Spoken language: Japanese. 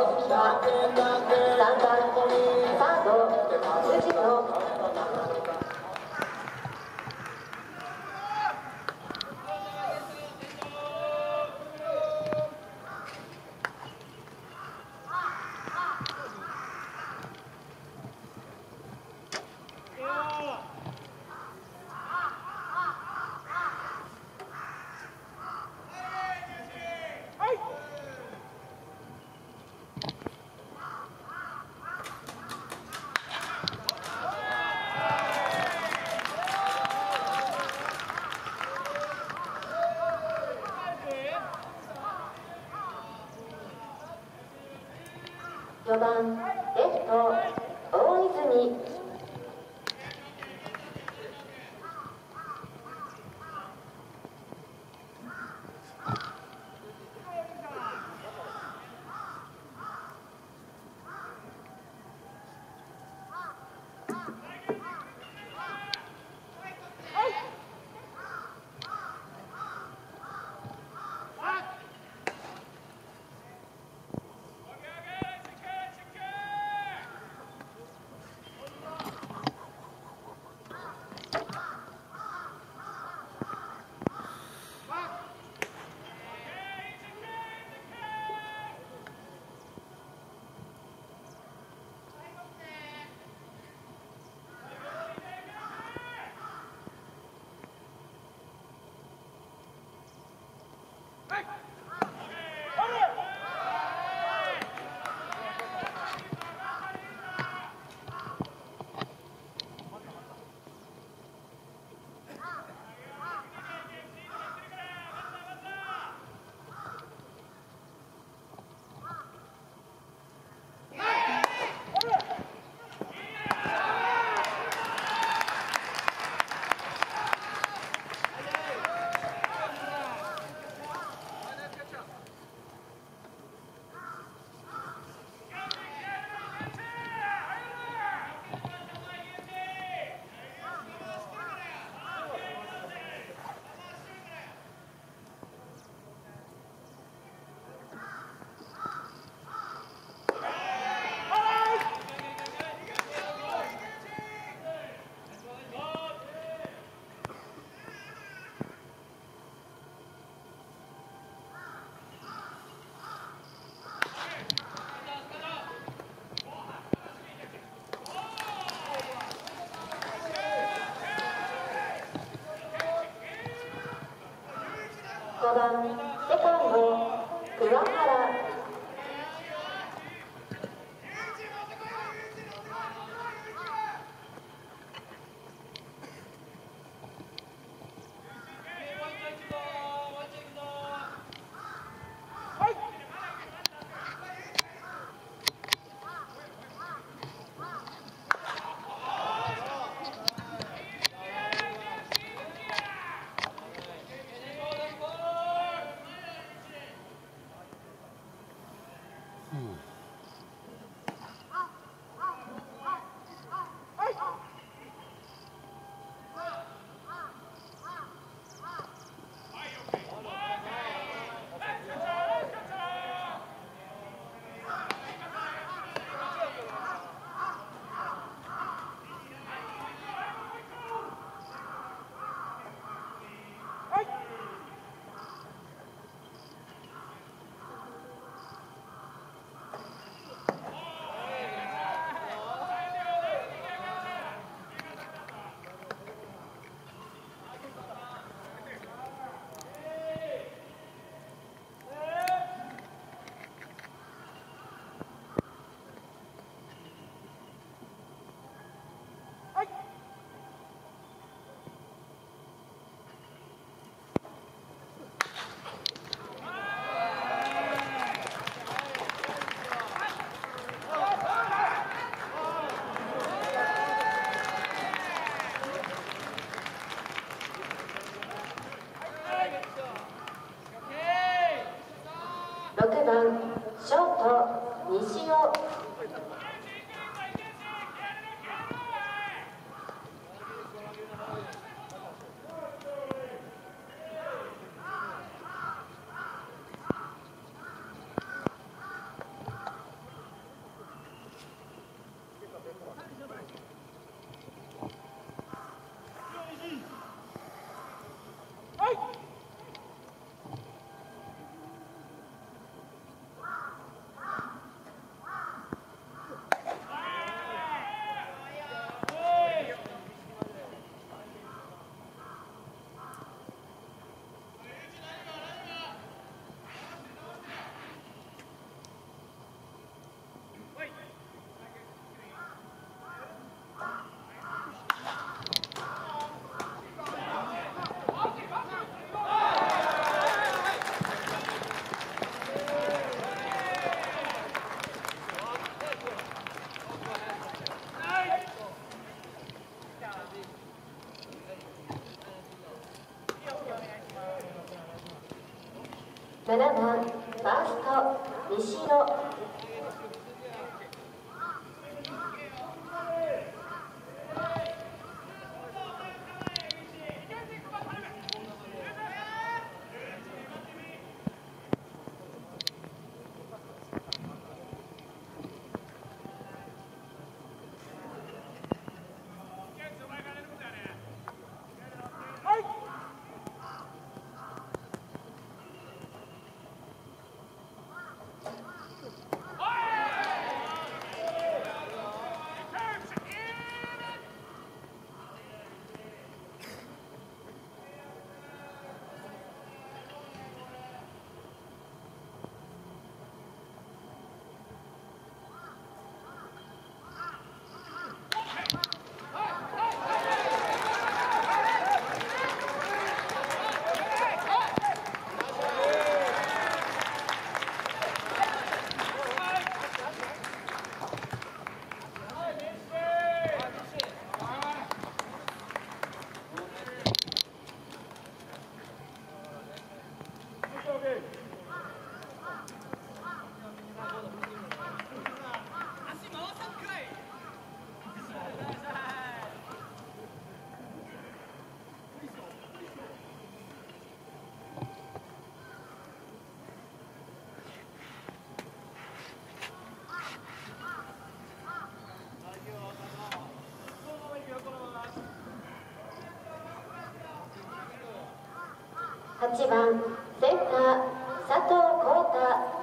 Nothing. Nothing. Bye-bye. 7番ファースト西野8番センター佐藤浩太。